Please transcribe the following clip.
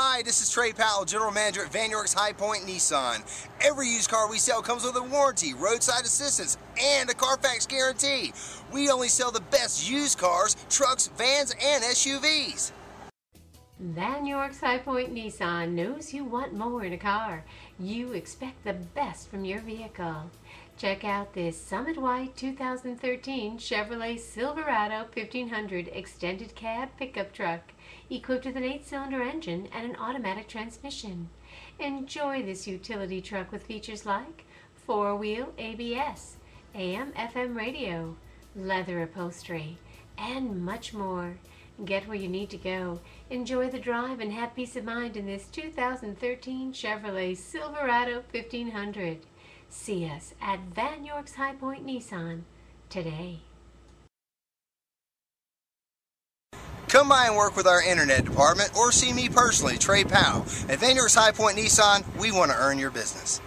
Hi, this is Trey Powell, General Manager at Vann York's High Point Nissan. Every used car we sell comes with a warranty, roadside assistance, and a Carfax guarantee. We only sell the best used cars, trucks, vans, and SUVs. Vann York's High Point Nissan knows you want more in a car. You expect the best from your vehicle. Check out this Summit White 2013 Chevrolet Silverado 1500 extended cab pickup truck, equipped with an 8-cylinder engine and an automatic transmission. Enjoy this utility truck with features like four-wheel ABS, AM-FM radio, leather upholstery, and much more. Get where you need to go. Enjoy the drive and have peace of mind in this 2013 Chevrolet Silverado 1500. See us at Vann York's High Point Nissan today. Come by and work with our internet department or see me personally, Trey Powell. At Vann York's High Point Nissan, we want to earn your business.